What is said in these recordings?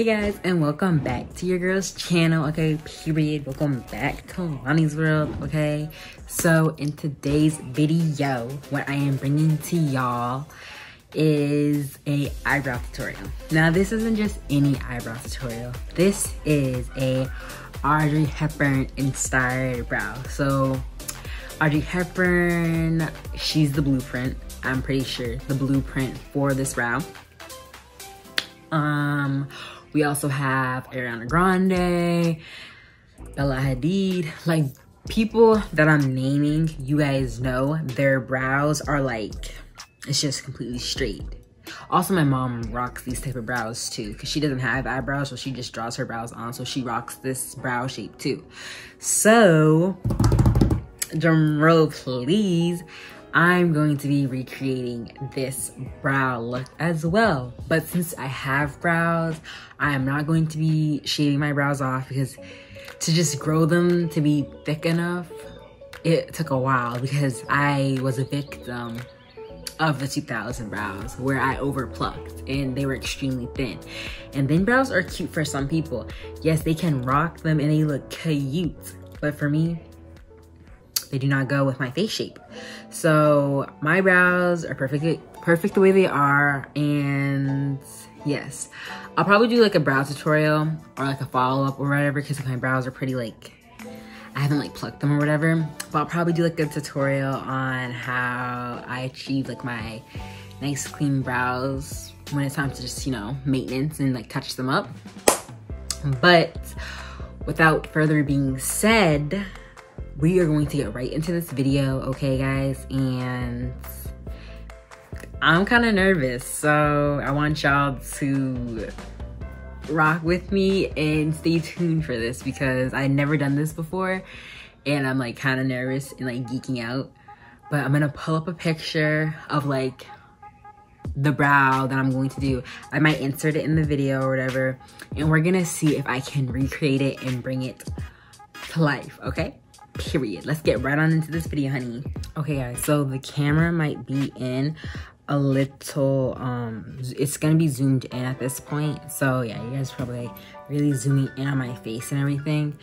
Hey guys, and welcome back to your girl's channel, okay, period. Welcome back to Lani's World, okay? So, in today's video, what I am bringing to y'all is a eyebrow tutorial. Now, this isn't just any eyebrow tutorial. This is a Audrey Hepburn inspired brow. So, Audrey Hepburn, she's the blueprint. I'm pretty sure the blueprint for this brow. Um, we also have Ariana Grande, Bella Hadid, like people that I'm naming, you guys know their brows are like, it's just completely straight. Also, my mom rocks these type of brows too, because she doesn't have eyebrows, so she just draws her brows on, so she rocks this brow shape too. So, drum roll please. I'm going to be recreating this brow look as well. But since I have brows, I am not going to be shaving my brows off because to just grow them to be thick enough, it took a while because I was a victim of the 2000 brows where I overplucked and they were extremely thin. And thin brows are cute for some people. Yes, they can rock them and they look cute. But for me, they do not go with my face shape. So my brows are perfectly perfect the way they are. And yes, I'll probably do like a brow tutorial or like a follow up or whatever because my brows are pretty like, I haven't like plucked them or whatever. But I'll probably do like a tutorial on how I achieve like my nice clean brows when it's time to just, you know, maintenance and like touch them up. But without further being said, we are going to get right into this video, okay guys? And I'm kind of nervous, so I want y'all to rock with me and stay tuned for this because I've never done this before and I'm like kind of nervous and like geeking out. But I'm gonna pull up a picture of like the brow that I'm going to do. I might insert it in the video or whatever and we're gonna see if I can recreate it and bring it to life, okay? Period. Let's get right on into this video, honey. Okay, guys, so the camera might be in a little, um, it's gonna be zoomed in at this point. So yeah, you guys probably really zooming in on my face and everything.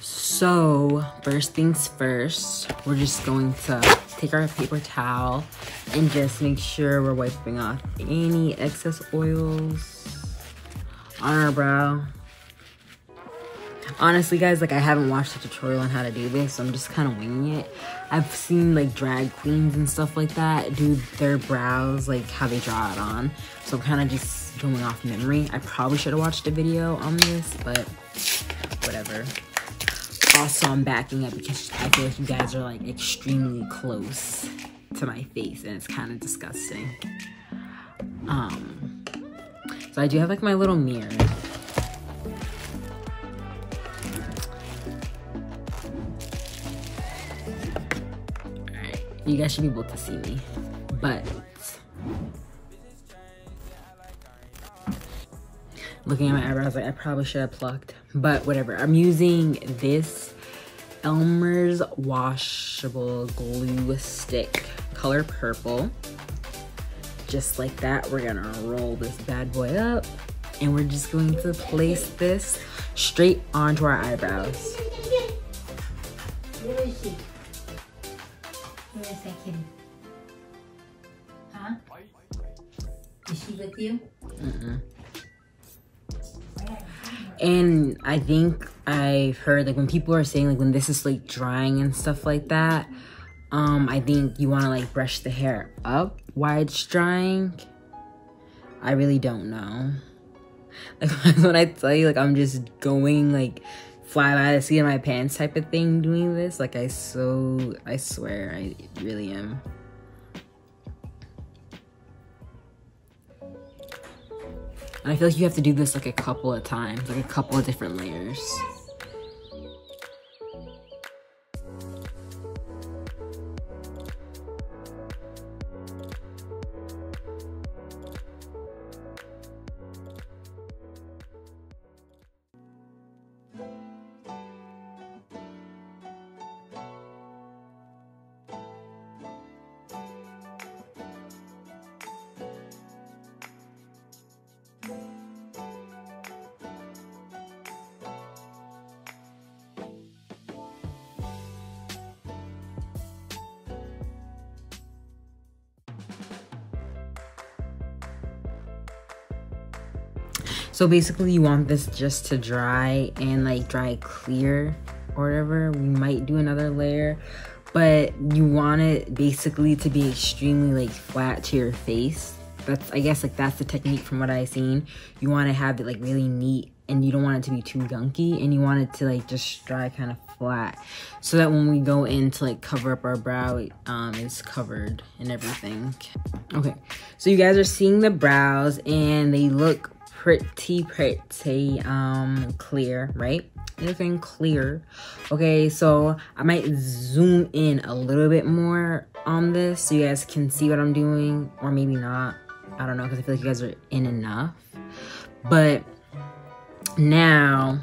So first things first, we're just going to take our paper towel and just make sure we're wiping off any excess oils on our brow honestly guys like i haven't watched a tutorial on how to do this so i'm just kind of winging it. I've seen like drag queens and stuff like that do their brows like how they draw it on. So i'm kind of just going off memory. I probably should have watched a video on this but whatever. Also i'm backing up because i feel like you guys are like extremely close to my face and it's kind of disgusting. Um so i do have like my little mirror you guys should be able to see me. But looking at my eyebrows, like I probably should have plucked, but whatever. I'm using this Elmer's washable glue stick, color purple. Just like that, we're gonna roll this bad boy up and we're just going to place this straight onto our eyebrows. Where is that? Huh? Is she with you? Mm-mm. And I think I've heard like when people are saying like when this is like drying and stuff like that, um, I think you want to like brush the hair up while it's drying. I really don't know. Like when I tell you like I'm just going like fly by the seat of my pants type of thing doing this. Like I so, I swear I really am. And I feel like you have to do this like a couple of times, like a couple of different layers. So basically you want this just to dry and like dry clear or whatever. We might do another layer, but you want it basically to be extremely like flat to your face. That's I guess like that's the technique from what I've seen. You want to have it like really neat and you don't want it to be too gunky and you want it to like just dry kind of flat so that when we go in to like cover up our brow um is covered and everything okay so you guys are seeing the brows and they look pretty pretty um clear right looking clear okay so i might zoom in a little bit more on this so you guys can see what i'm doing or maybe not i don't know because i feel like you guys are in enough but now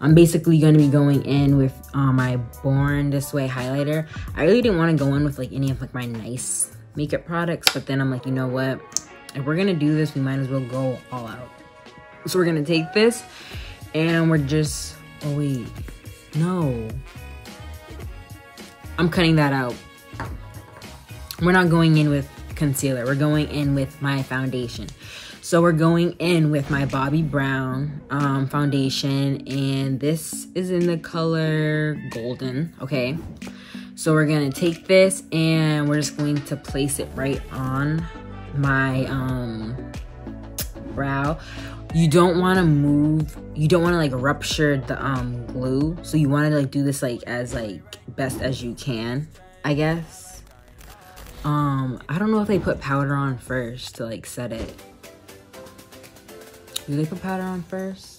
I'm basically going to be going in with uh, my Born This Way highlighter. I really didn't want to go in with like any of like my nice makeup products, but then I'm like, you know what? If we're to do this, we might as well go all out. So we're to take this and we're just, oh wait, no. I'm cutting that out. We're not going in with concealer. We're going in with my foundation. So we're going in with my Bobbi Brown um, foundation and this is in the color golden, okay? So we're gonna take this and we're just going to place it right on my um, brow. You don't wanna move, you don't wanna like rupture the um, glue. So you wanna like do this like as like best as you can, I guess. Um, I don't know if they put powder on first to like set it. Do they put powder on first?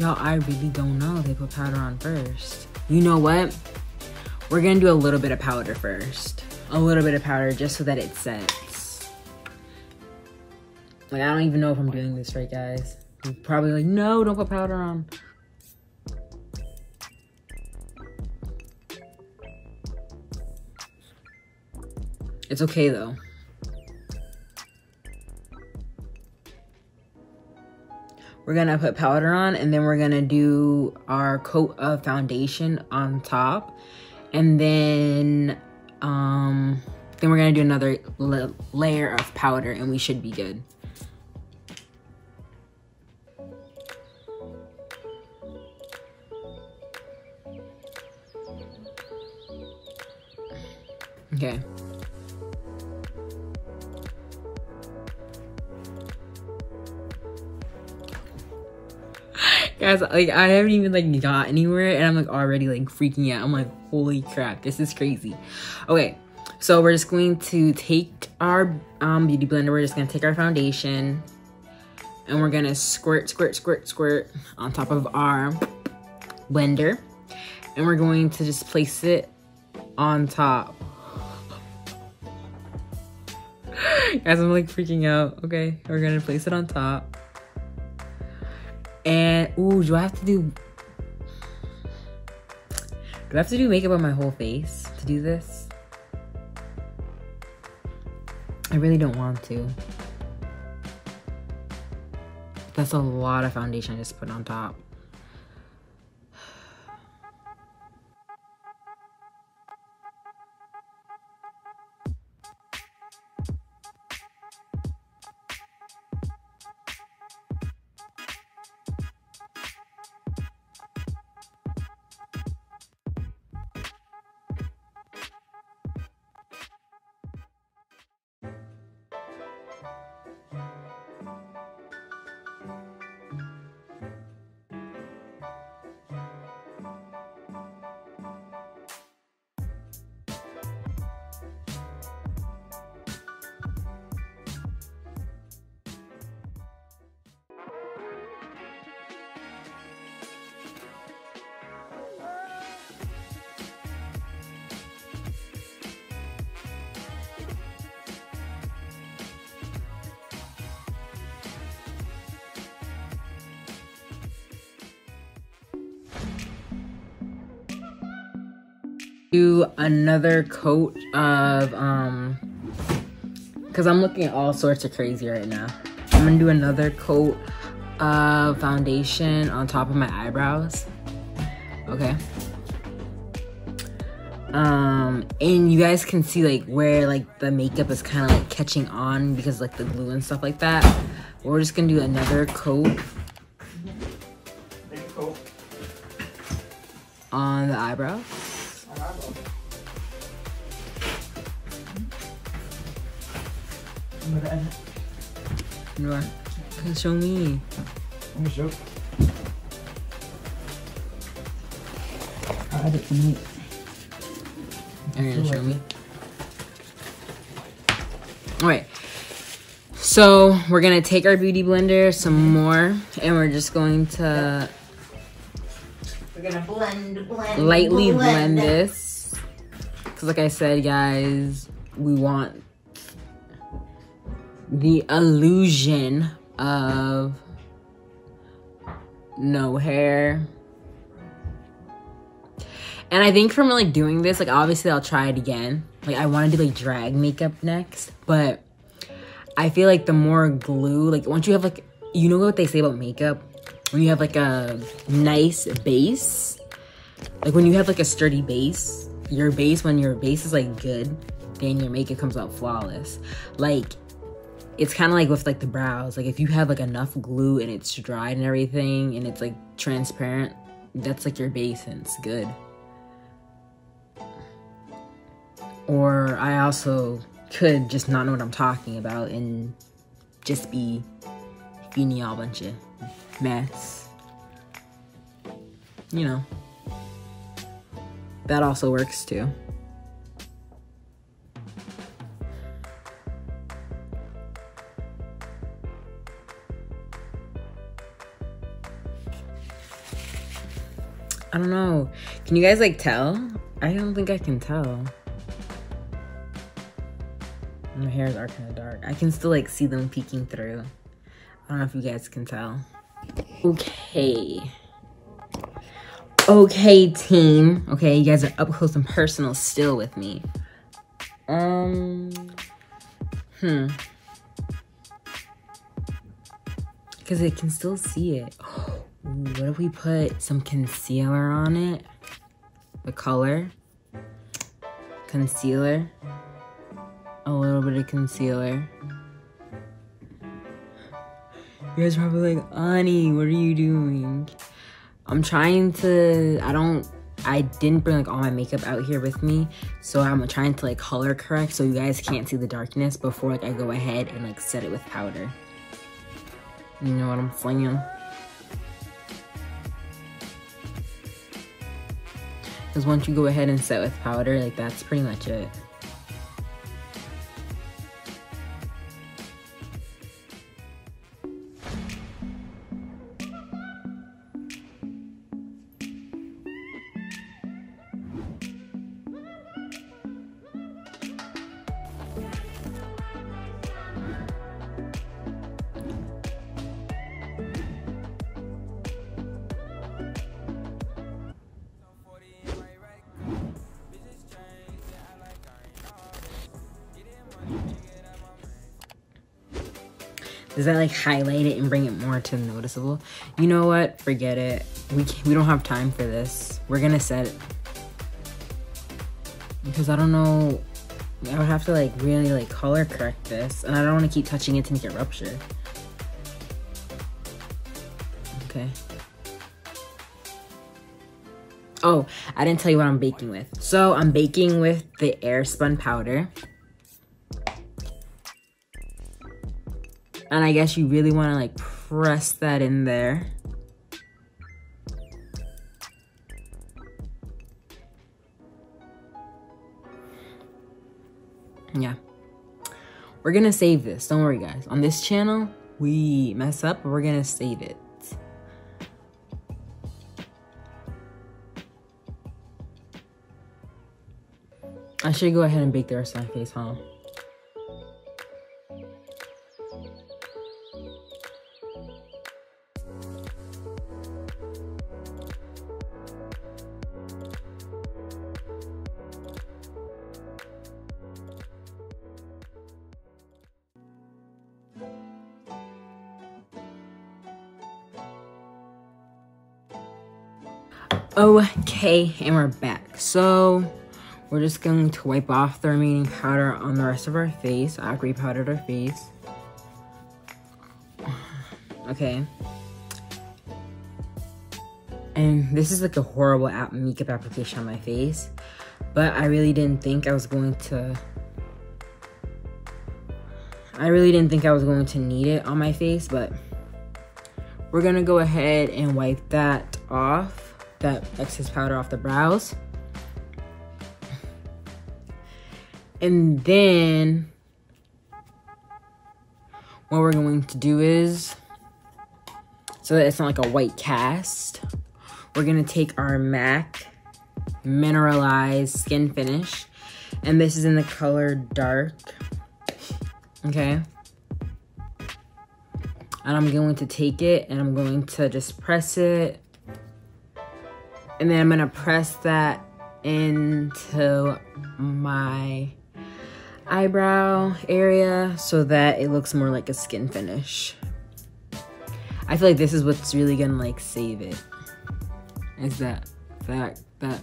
Y'all, I really don't know they put powder on first. You know what? We're gonna do a little bit of powder first. A little bit of powder just so that it sets. Like, I don't even know if I'm doing this right, guys. You're probably like, no, don't put powder on. It's okay though. We're gonna put powder on and then we're gonna do our coat of foundation on top. And then, um, then we're gonna do another layer of powder and we should be good. Okay. Guys, like I haven't even like got anywhere and I'm like already like freaking out. I'm like, holy crap, this is crazy. Okay, so we're just going to take our um, beauty blender. We're just gonna take our foundation and we're gonna squirt, squirt, squirt, squirt on top of our blender. And we're going to just place it on top. Guys, I'm like freaking out. Okay, we're gonna place it on top. Ooh, do I have to do Do I have to do makeup on my whole face to do this? I really don't want to. That's a lot of foundation I just put on top. Do another coat of um because i'm looking at all sorts of crazy right now i'm gonna do another coat of foundation on top of my eyebrows okay Um, and you guys can see like where like the makeup is kind of like catching on because like the glue and stuff like that. We're just gonna do another coat on the eyebrow. I'm gonna end it. What? Show me. Let me show. I added some meat. Are you gonna show me? Alright. So we're gonna take our beauty blender some more and we're just going to We're gonna blend, blend, lightly blend this. Cause like I said, guys, we want the illusion of no hair. And I think from like doing this, like obviously I'll try it again. Like I want to do like drag makeup next, but I feel like the more glue, like once you have like, you know what they say about makeup? When you have like a nice base, like when you have like a sturdy base, your base, when your base is like good, then your makeup comes out flawless. Like it's kind of like with like the brows. Like if you have like enough glue and it's dried and everything and it's like transparent, that's like your base and it's good. Or I also could just not know what I'm talking about and just be feeding y'all bunch of mess. You know. That also works too. I don't know. Can you guys like tell? I don't think I can tell. My hairs are kind of dark. I can still like see them peeking through. I don't know if you guys can tell. Okay. Okay, team. Okay, you guys are up close and personal still with me. Um. Hmm. Because I can still see it. What if we put some concealer on it? The color. Concealer. A little bit of concealer. You guys are probably like, Ani, what are you doing? I'm trying to, I don't, I didn't bring like all my makeup out here with me. So I'm trying to like color correct so you guys can't see the darkness before like I go ahead and like set it with powder. You know what I'm flinging? Because once you go ahead and set with powder, like that's pretty much it. Does that like highlight it and bring it more to noticeable? You know what? Forget it. We we don't have time for this. We're gonna set it because I don't know. I would have to like really like color correct this, and I don't want to keep touching it to make it rupture. Okay. Oh, I didn't tell you what I'm baking with. So I'm baking with the Airspun powder. And I guess you really want to like press that in there. Yeah. We're gonna save this. Don't worry, guys. On this channel, we mess up, but we're gonna save it. I should go ahead and bake the rest of my face, huh? Okay, and we're back. So we're just going to wipe off the remaining powder on the rest of our face. I re-powdered our face. Okay. And this is like a horrible app makeup application on my face. But I really didn't think I was going to I really didn't think I was going to need it on my face, but we're gonna go ahead and wipe that off, that excess powder off the brows. And then what we're going to do is, so that it's not like a white cast, we're gonna take our MAC Mineralized Skin Finish, and this is in the color Dark okay? And I'm going to take it and I'm going to just press it. And then I'm gonna press that into my eyebrow area so that it looks more like a skin finish. I feel like this is what's really gonna like save it. Is that fact that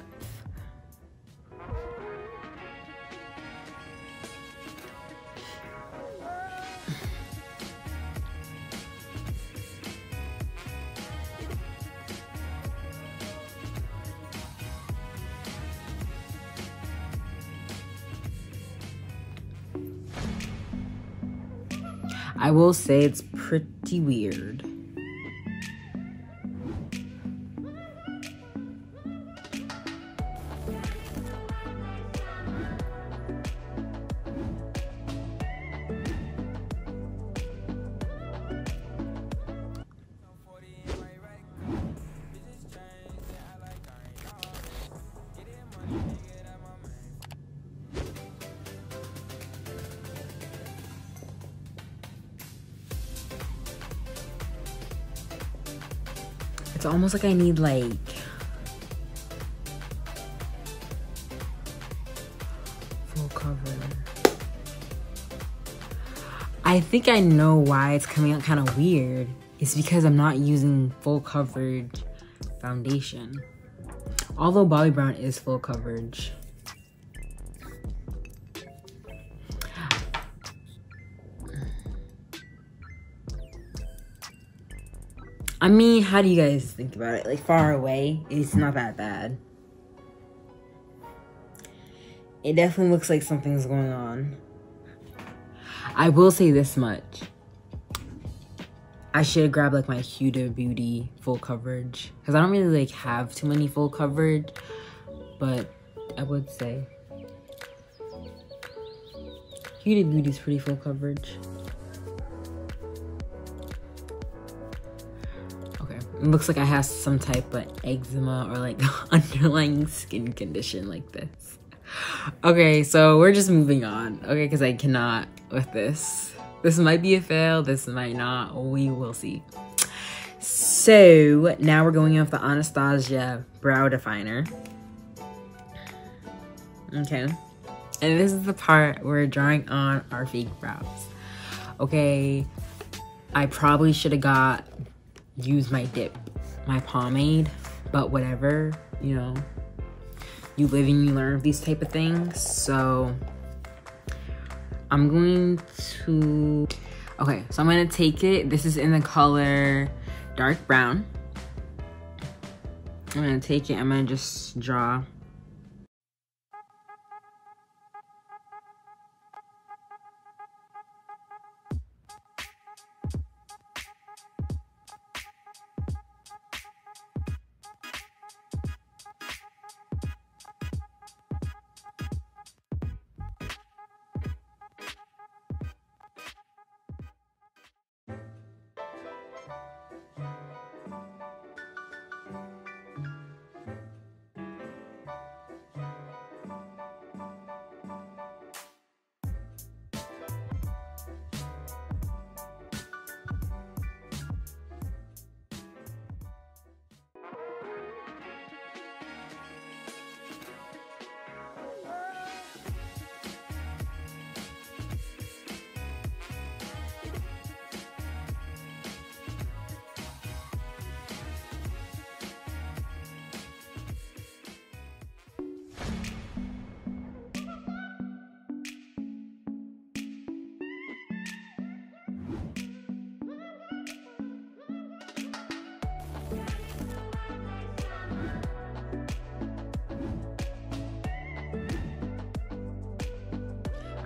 I will say it's pretty weird. Almost like I need like full cover. I think I know why it's coming out kind of weird. It's because I'm not using full coverage foundation. Although Bobbi Brown is full coverage. I mean, how do you guys think about it? Like far away, it's not that bad. It definitely looks like something's going on. I will say this much. I should grab like my Huda Beauty full coverage because I don't really like have too many full coverage, but I would say Huda Beauty's pretty full coverage. It looks like I have some type of eczema or like underlying skin condition like this. Okay, so we're just moving on. Okay, because I cannot with this. This might be a fail, this might not. We will see. So now we're going off the Anastasia Brow Definer. Okay. And this is the part we're drawing on our fake brows. Okay. I probably should have got use my dip, my pomade, but whatever, you know, you live and you learn these type of things. So I'm going to, okay, so I'm gonna take it. This is in the color dark brown. I'm gonna take it, I'm gonna just draw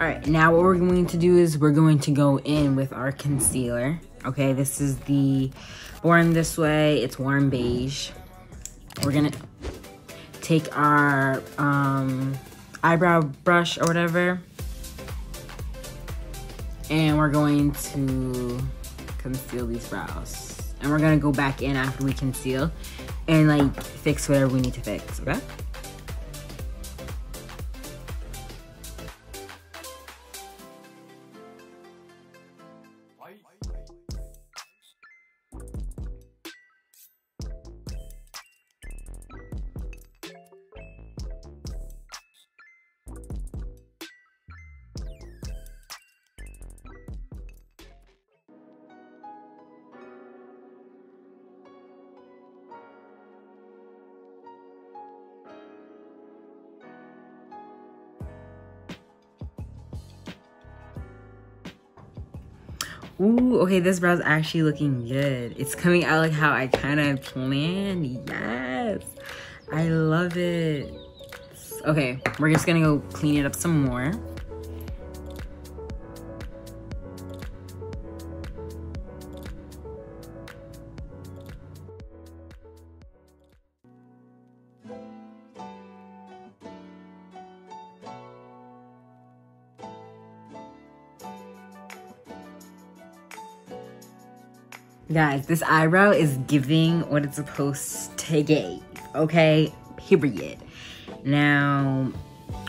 All right, now what we're going to do is we're going to go in with our concealer. Okay, this is the Born This Way. It's warm beige. We're gonna take our um, eyebrow brush or whatever, and we're going to conceal these brows. And we're gonna go back in after we conceal and like fix whatever we need to fix, okay? Ooh, okay, this brow is actually looking good. It's coming out like how I kind of planned. Yes, I love it. Okay, we're just gonna go clean it up some more. Guys, this eyebrow is giving what it's supposed to give, okay? Period. Now,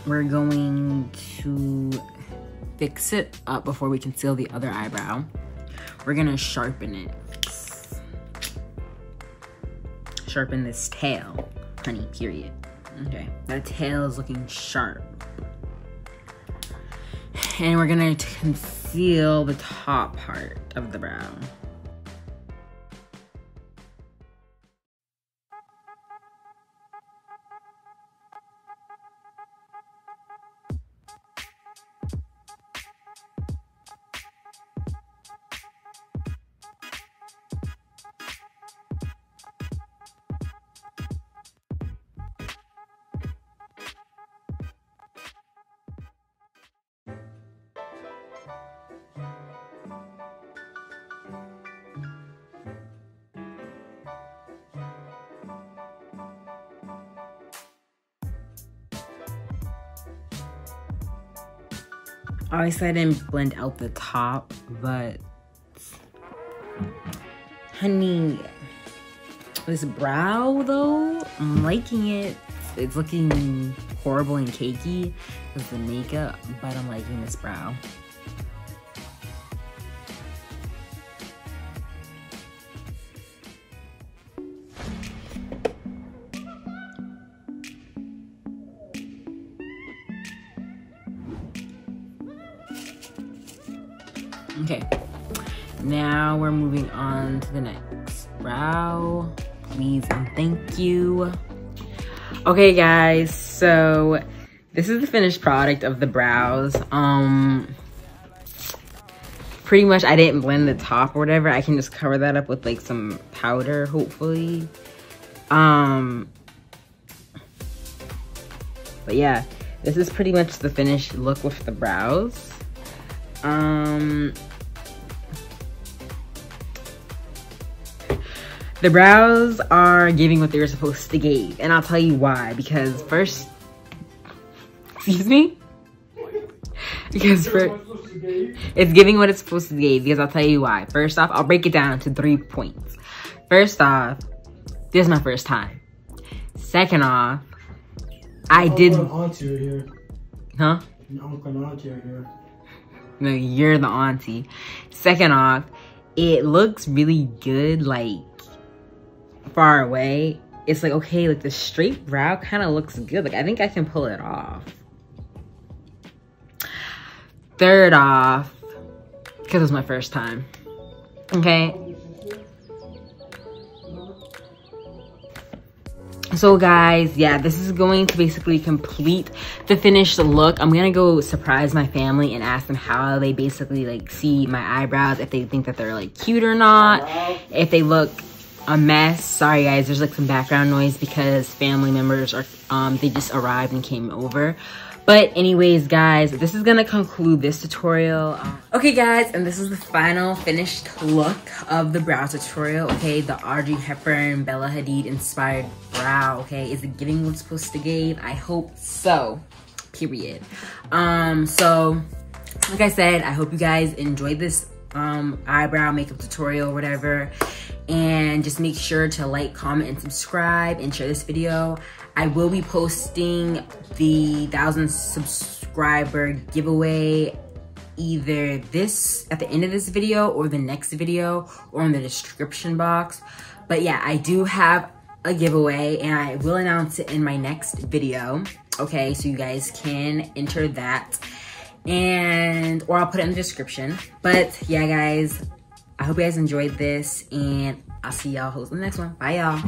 we're going to fix it up before we conceal the other eyebrow. We're gonna sharpen it. Sharpen this tail, honey, period. Okay, that tail is looking sharp. And we're gonna conceal the top part of the brow. Obviously, I didn't blend out the top, but honey, this brow though, I'm liking it. It's looking horrible and cakey with the makeup, but I'm liking this brow. To the next brow. Please and thank you. Okay, guys, so this is the finished product of the brows. Um, pretty much I didn't blend the top or whatever. I can just cover that up with like some powder, hopefully. Um, but yeah, this is pretty much the finished look with the brows. Um, the brows are giving what they were supposed to give, and I'll tell you why. Because first, excuse me, because for it's giving what it's supposed to give. Because I'll tell you why. First off, I'll break it down to three points. First off, this is my first time. Second off, I did. Auntie here. Huh? Uncle auntie here. No, you're the auntie. Second off, it looks really good, like far away. It's like, okay, like the straight brow kind of looks good. Like, I think I can pull it off. Third off, because it was my first time. Okay. So guys, yeah, this is going to basically complete the finished look. I'm gonna go surprise my family and ask them how they basically like see my eyebrows, if they think that they're like cute or not, if they look a mess. Sorry guys, there's like some background noise because family members are, um, they just arrived and came over. But anyways, guys, this is gonna conclude this tutorial. Um, okay guys, and this is the final finished look of the brow tutorial, okay? The Audrey Hepburn, Bella Hadid inspired brow, okay? Is it giving what it's supposed to give? I hope so, period. Um, so, like I said, I hope you guys enjoyed this um, eyebrow makeup tutorial or whatever. And just make sure to like, comment, and subscribe and share this video. I will be posting the thousand subscriber giveaway either this at the end of this video or the next video or in the description box. But yeah, I do have a giveaway and I will announce it in my next video. Okay, so you guys can enter that and or I'll put it in the description. But yeah, guys, I hope you guys enjoyed this and I'll see y'all host in the next one. Bye y'all.